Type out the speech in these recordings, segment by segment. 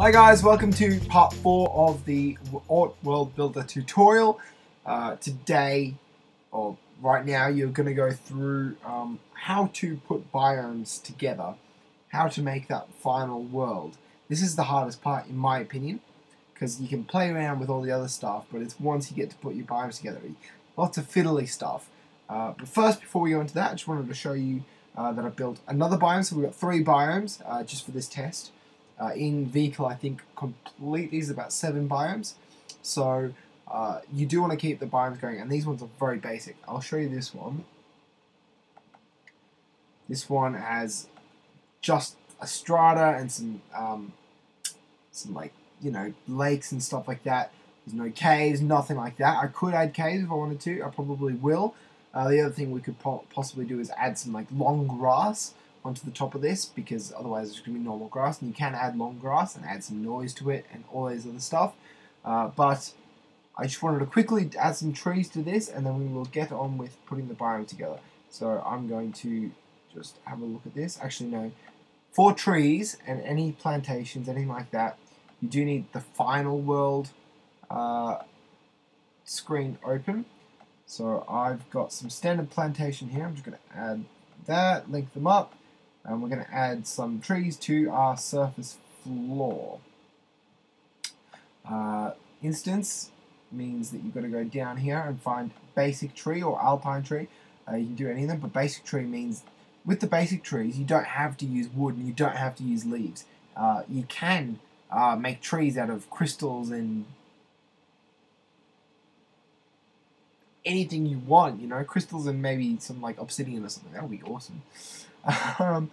Hi guys, welcome to part 4 of the Oort World Builder tutorial. Uh, today, or right now, you're going to go through um, how to put biomes together, how to make that final world. This is the hardest part in my opinion, because you can play around with all the other stuff, but it's once you get to put your biomes together. Lots of fiddly stuff. Uh, but first, before we go into that, I just wanted to show you uh, that I built another biome. So we've got three biomes uh, just for this test. Uh, in Vekil, I think completely is about seven biomes. So uh, you do want to keep the biomes going, and these ones are very basic. I'll show you this one. This one has just a strata and some um, some like you know lakes and stuff like that. There's no caves, nothing like that. I could add caves if I wanted to. I probably will. Uh, the other thing we could po possibly do is add some like long grass onto the top of this because otherwise it's going to be normal grass and you can add long grass and add some noise to it and all these other stuff. Uh, but I just wanted to quickly add some trees to this and then we will get on with putting the biome together. So I'm going to just have a look at this. Actually no. For trees and any plantations anything like that you do need the final world uh, screen open. So I've got some standard plantation here. I'm just going to add that link them up and we're going to add some trees to our surface floor. Uh, instance means that you've got to go down here and find basic tree or alpine tree. Uh, you can do any of them, but basic tree means with the basic trees you don't have to use wood and you don't have to use leaves. Uh, you can uh, make trees out of crystals and anything you want, you know, crystals and maybe some like obsidian or something. That would be awesome. um,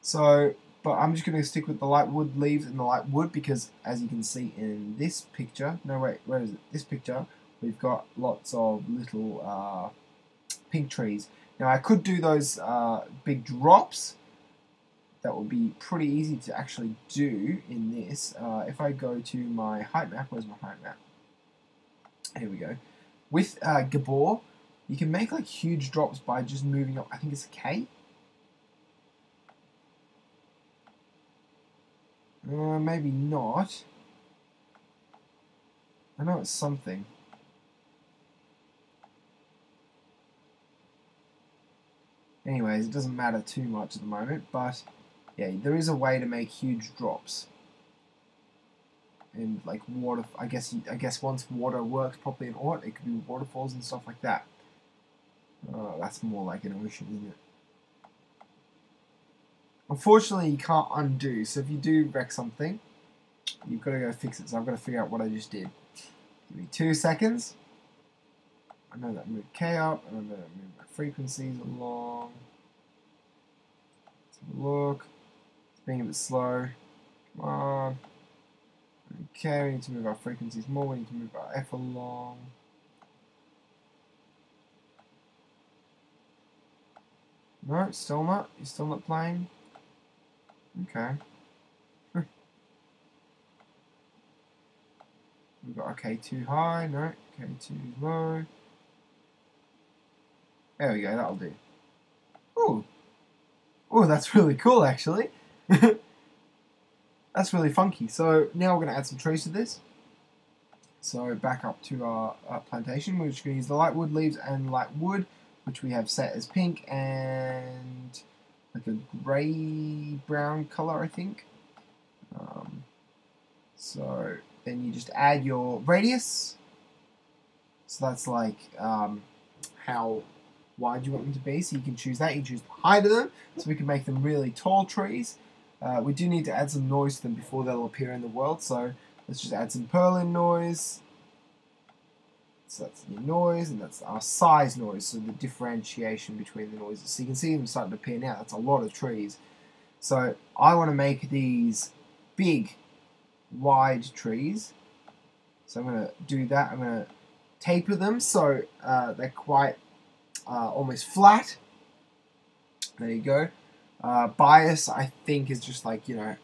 so, but I'm just going to stick with the light wood leaves and the light wood because as you can see in this picture, no wait, where is it? This picture, we've got lots of little uh, pink trees. Now I could do those uh, big drops. That would be pretty easy to actually do in this. Uh, if I go to my height map, where's my height map? Here we go. With uh, Gabor, you can make like huge drops by just moving up. I think it's a K Uh, maybe not. I know it's something. Anyways, it doesn't matter too much at the moment, but yeah, there is a way to make huge drops. And like water, I guess I guess once water works properly in Oort, it could be waterfalls and stuff like that. Uh, that's more like an ocean, isn't it? Unfortunately, you can't undo, so if you do wreck something, you've got to go fix it. So I've got to figure out what I just did. Give me two seconds. I know that moved K up, and I'm going to move my frequencies along. Let's have a look. It's being a bit slow. Come on. Okay, we need to move our frequencies more. We need to move our F along. No, still not. You're still not playing. Okay. We've got okay too high, no, K too low. There we go, that'll do. Ooh. Ooh, that's really cool actually. that's really funky. So now we're going to add some trees to this. So back up to our, our plantation, we're just going to use the light wood leaves and light wood, which we have set as pink and like a grey brown color, I think. Um, so then you just add your radius. So that's like um, how wide you want them to be. So you can choose that. You choose the height of them, so we can make them really tall trees. Uh, we do need to add some noise to them before they'll appear in the world. So let's just add some Perlin noise. So that's the noise, and that's our size noise, so the differentiation between the noises. So you can see them starting to appear now. That's a lot of trees. So I want to make these big, wide trees. So I'm going to do that. I'm going to taper them so uh, they're quite uh, almost flat. There you go. Uh, bias, I think, is just like, you know,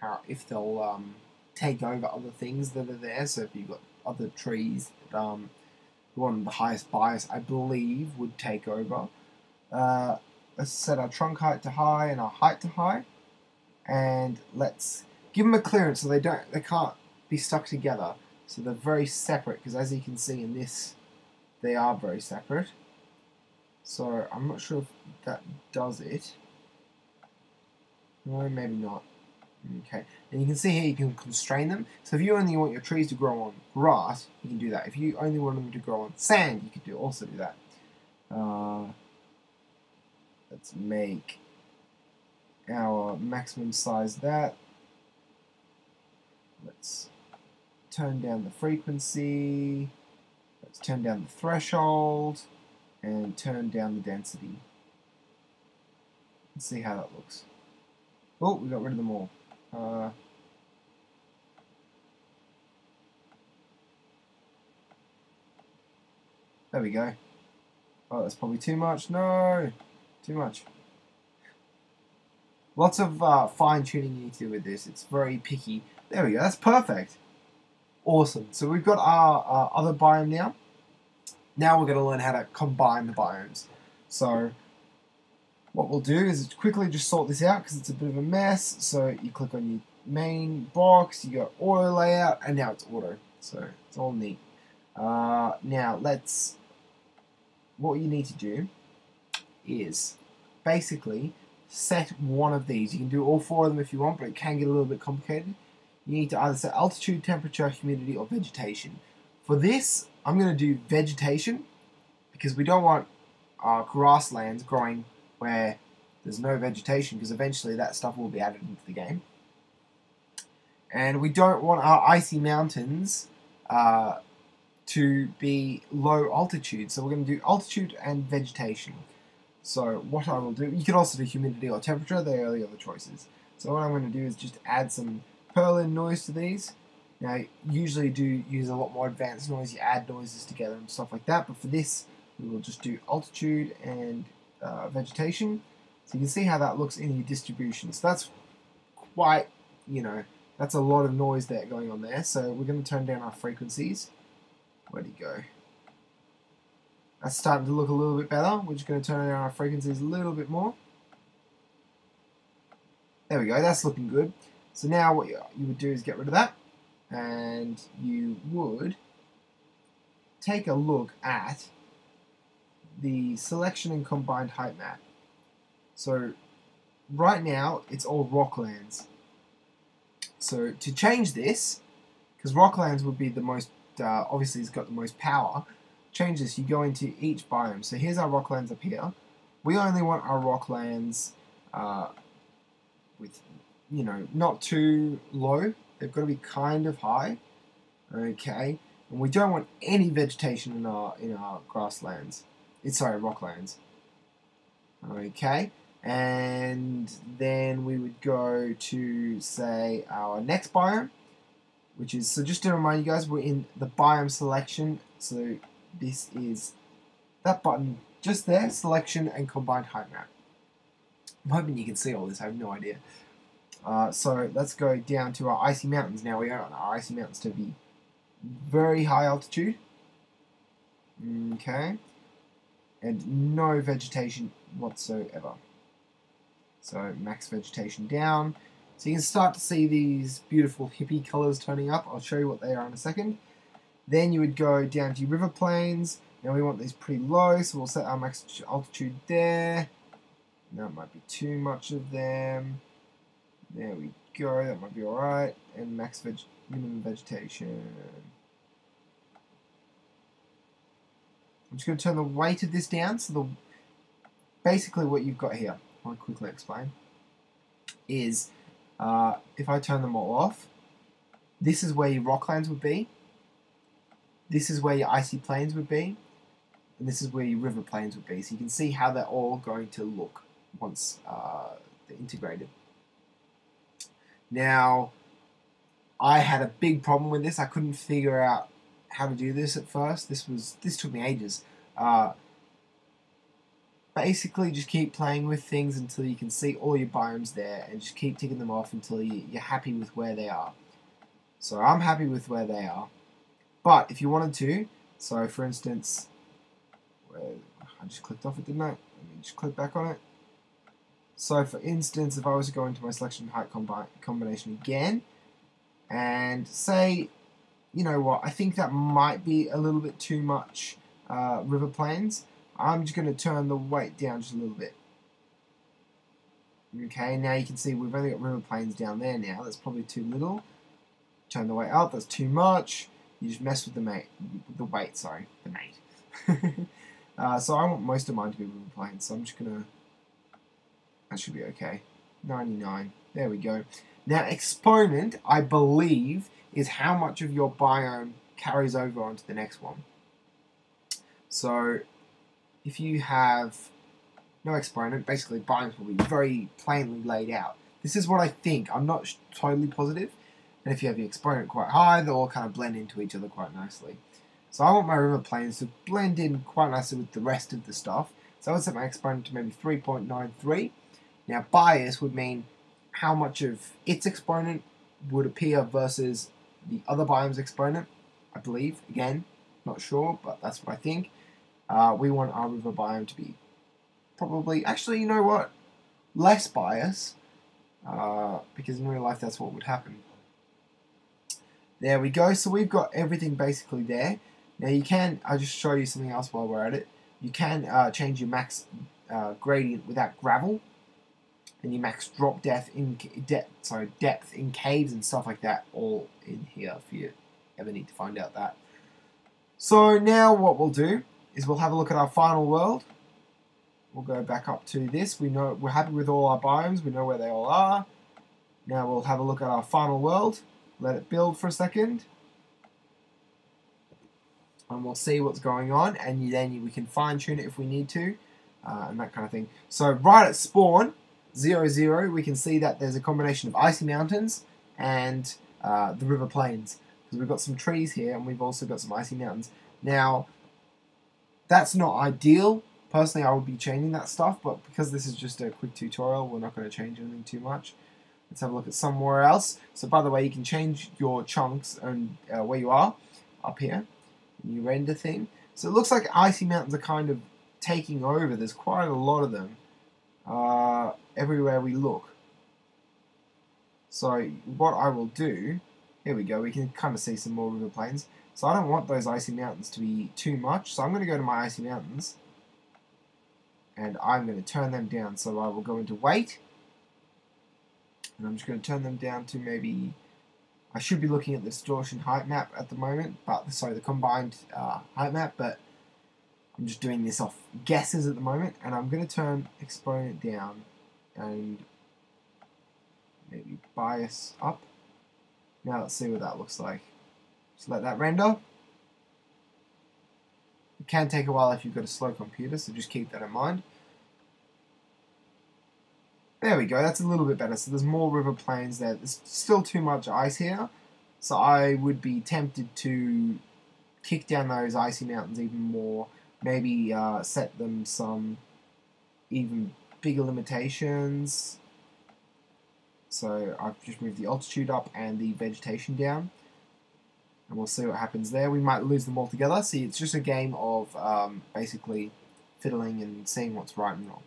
how if they'll um, take over other things that are there. So if you've got other trees that um, one the highest bias, I believe, would take over. let's set our trunk height to high and our height to high. And let's give them a clearance so they don't they can't be stuck together. So they're very separate because as you can see in this, they are very separate. So I'm not sure if that does it. No, maybe not. Okay, and you can see here you can constrain them. So if you only want your trees to grow on grass, you can do that. If you only want them to grow on sand, you could do also do that. Uh, let's make our maximum size that. Let's turn down the frequency. Let's turn down the threshold and turn down the density. Let's see how that looks. Oh, we got rid of them all. Uh, there we go. Oh, that's probably too much. No, too much. Lots of uh, fine tuning you need to do with this. It's very picky. There we go. That's perfect. Awesome. So we've got our, our other biome now. Now we're going to learn how to combine the biomes. So what we'll do is quickly just sort this out because it's a bit of a mess. So you click on your main box, you go auto layout, and now it's auto. So it's all neat. Uh, now let's, what you need to do is basically set one of these. You can do all four of them if you want, but it can get a little bit complicated. You need to either set altitude, temperature, humidity, or vegetation. For this, I'm going to do vegetation because we don't want our grasslands growing where there's no vegetation because eventually that stuff will be added into the game. And we don't want our icy mountains uh, to be low altitude. So we're going to do altitude and vegetation. So what I will do, you can also do humidity or temperature, they are the other choices. So what I'm going to do is just add some Perlin noise to these. Now, usually do use a lot more advanced noise, you add noises together and stuff like that, but for this, we will just do altitude and uh, vegetation. So you can see how that looks in your distribution. So that's quite, you know, that's a lot of noise there going on there. So we're going to turn down our frequencies. Where'd he go? That's starting to look a little bit better. We're just going to turn down our frequencies a little bit more. There we go, that's looking good. So now what you, you would do is get rid of that and you would take a look at the selection and combined height map. So right now it's all rocklands. So to change this, because rocklands would be the most, uh, obviously it's got the most power, change this, you go into each biome. So here's our rocklands up here. We only want our rocklands uh, with, you know, not too low. They've got to be kind of high. Okay, and we don't want any vegetation in our in our grasslands. It's sorry, rocklands. Okay, and then we would go to say our next biome, which is so. Just to remind you guys, we're in the biome selection. So this is that button just there, selection and combined height map. I'm hoping you can see all this. I have no idea. Uh, so let's go down to our icy mountains. Now we want our icy mountains to be very high altitude. Okay. And no vegetation whatsoever. So max vegetation down. So you can start to see these beautiful hippie colors turning up. I'll show you what they are in a second. Then you would go down to your river plains. Now we want these pretty low, so we'll set our max altitude there. That might be too much of them. There we go, that might be alright. And max veg minimum vegetation. I'm just going to turn the weight of this down. So the basically what you've got here, I'll quickly explain, is uh, if I turn them all off, this is where your rocklands would be. This is where your icy plains would be. And this is where your river plains would be. So you can see how they're all going to look once uh, they're integrated. Now, I had a big problem with this. I couldn't figure out how to do this at first. This was this took me ages. Uh, basically, just keep playing with things until you can see all your biomes there, and just keep ticking them off until you, you're happy with where they are. So I'm happy with where they are. But if you wanted to, so for instance, where I just clicked off it, didn't I? Let me just click back on it. So for instance, if I was to go into my selection height combi combination again, and say, you know what, I think that might be a little bit too much uh, river plains, I'm just going to turn the weight down just a little bit. Okay, now you can see we've only got river plains down there now. That's probably too little. Turn the weight up. That's too much. You just mess with the mate, the weight. Sorry, the mate. uh, so I want most of mine to be river plains. So I'm just gonna. That should be okay. 99. There we go. Now exponent, I believe, is how much of your biome carries over onto the next one. So if you have no exponent, basically biomes will be very plainly laid out. This is what I think. I'm not totally positive. And if you have the exponent quite high, they'll all kind of blend into each other quite nicely. So I want my river plains to blend in quite nicely with the rest of the stuff. So I would set my exponent to maybe 3.93. Now bias would mean how much of its exponent would appear versus the other biome's exponent, I believe. Again, not sure, but that's what I think. Uh, we want our river biome to be probably, actually, you know what? Less bias, uh, because in real life that's what would happen. There we go. So we've got everything basically there. Now you can, I'll just show you something else while we're at it. You can uh, change your max uh, gradient without gravel, and you max drop depth in depth, sorry, depth in caves and stuff like that, all in here if you ever need to find out that. So now what we'll do is we'll have a look at our final world. We'll go back up to this. We know we're happy with all our biomes. We know where they all are. Now we'll have a look at our final world. Let it build for a second. And we'll see what's going on. And then we can fine tune it if we need to. Uh, and that kind of thing. So right at spawn, 0, 0, we can see that there's a combination of icy mountains and uh, the river plains. Because we've got some trees here and we've also got some icy mountains. Now, that's not ideal Personally, I would be changing that stuff, but because this is just a quick tutorial, we're not going to change anything too much. Let's have a look at somewhere else. So by the way, you can change your chunks and uh, where you are, up here, new render thing. So it looks like icy mountains are kind of taking over. There's quite a lot of them uh, everywhere we look. So what I will do, here we go, we can kind of see some more river plains. So I don't want those icy mountains to be too much, so I'm going to go to my icy mountains and I'm going to turn them down. So I will go into weight, and I'm just going to turn them down to maybe, I should be looking at the distortion height map at the moment, but sorry, the combined uh, height map, but I'm just doing this off guesses at the moment, and I'm going to turn exponent down and maybe bias up. Now let's see what that looks like. Just let that render. It can take a while if you've got a slow computer, so just keep that in mind. There we go, that's a little bit better. So there's more river plains there. There's still too much ice here, so I would be tempted to kick down those icy mountains even more. Maybe uh, set them some even bigger limitations. So I've just moved the altitude up and the vegetation down and we'll see what happens there. We might lose them altogether. See, it's just a game of um, basically fiddling and seeing what's right and wrong.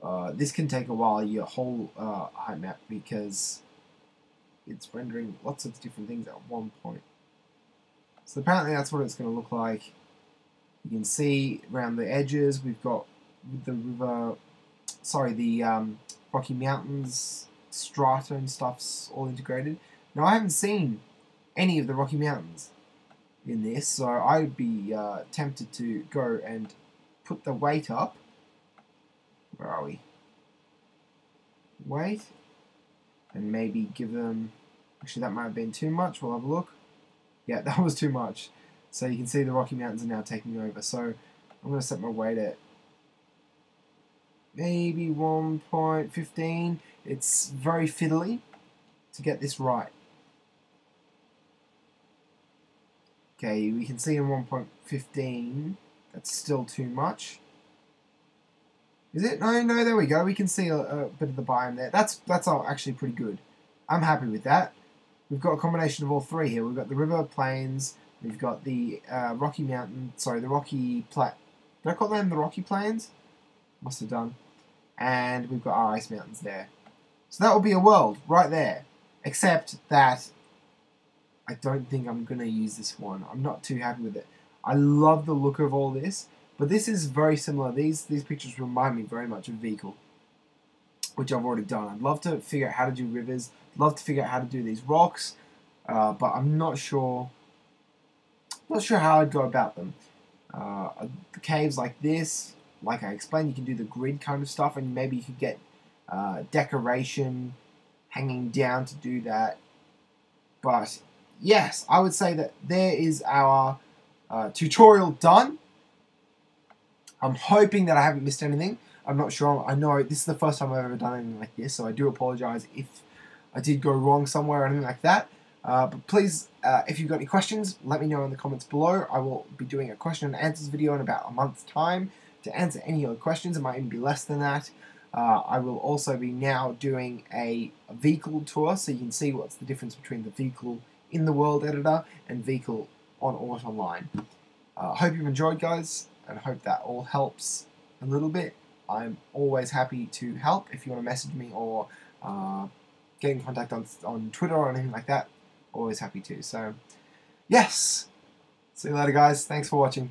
Uh, this can take a while, your whole uh, height map, because it's rendering lots of different things at one point. So apparently that's what it's going to look like. You can see around the edges we've got the river, sorry, the um, Rocky Mountains strata and stuff's all integrated. Now, I haven't seen any of the Rocky Mountains in this, so I'd be uh, tempted to go and put the weight up. Where are we? Weight. And maybe give them. Actually, that might have been too much. We'll have a look. Yeah, that was too much. So you can see the Rocky Mountains are now taking over. So I'm going to set my weight at maybe 1.15. It's very fiddly to get this right. Okay, we can see in 1.15 that's still too much. Is it? No, no, there we go. We can see a, a bit of the biome there. That's that's all actually pretty good. I'm happy with that. We've got a combination of all three here. We've got the river plains, we've got the uh, Rocky Mountain, sorry, the Rocky Plat. Did I call them the Rocky Plains? must have done. And we've got our ice mountains there. So that will be a world right there. Except that I don't think I'm going to use this one. I'm not too happy with it. I love the look of all this, but this is very similar. These these pictures remind me very much of Vekil, which I've already done. I'd love to figure out how to do rivers. Love to figure out how to do these rocks, uh, but I'm not sure. Not sure how I'd go about them. Uh, caves like this, like I explained, you can do the grid kind of stuff, and maybe you could get uh, decoration hanging down to do that. But yes, I would say that there is our uh, tutorial done. I'm hoping that I haven't missed anything. I'm not sure. I know this is the first time I've ever done anything like this, so I do apologize if I did go wrong somewhere or anything like that. Uh, but please, uh, if you've got any questions, let me know in the comments below. I will be doing a question and answers video in about a month's time to answer any other questions. It might even be less than that. Uh, I will also be now doing a, Vekil tour so you can see what's the difference between the Vekil in the world editor and Vekil on Oort Online. I uh, hope you've enjoyed guys and hope that all helps a little bit. I'm always happy to help if you want to message me or uh, get in contact on, on Twitter or anything like that. Always happy to. So, yes. See you later guys. Thanks for watching.